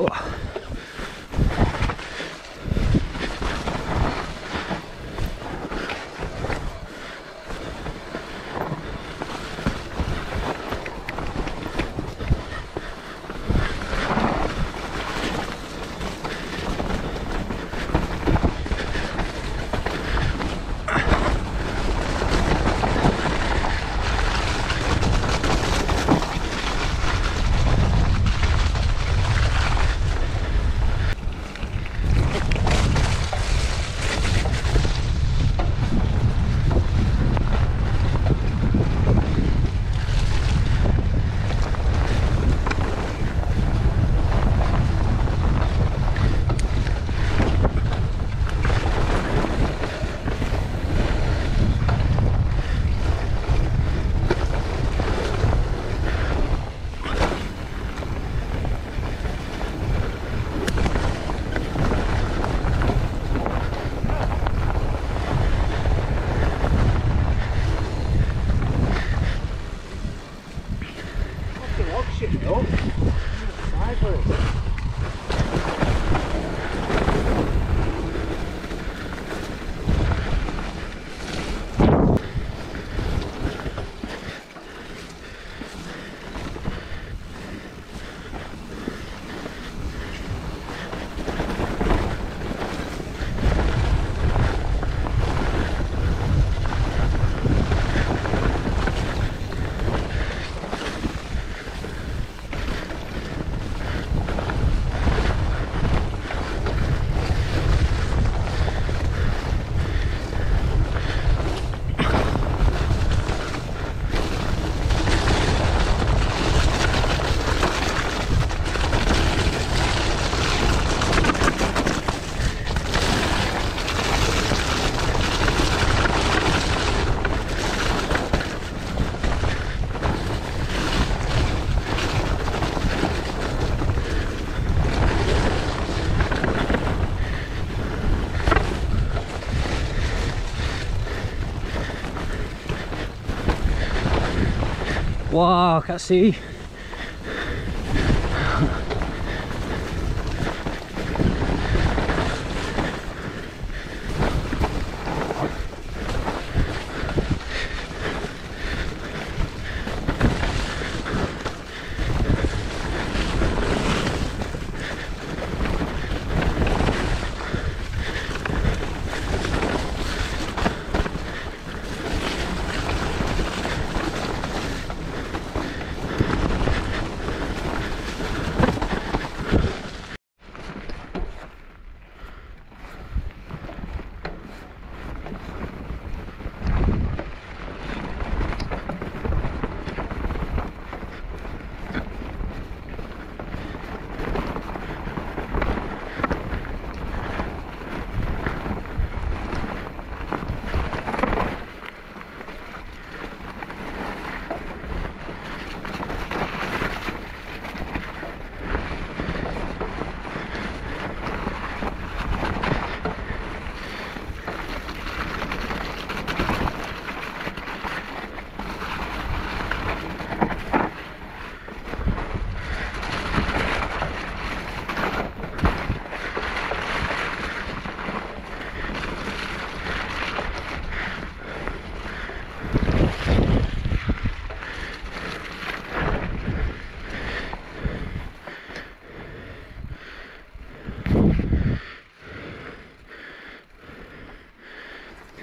Oh. shit, no. Sniper. Wow, I can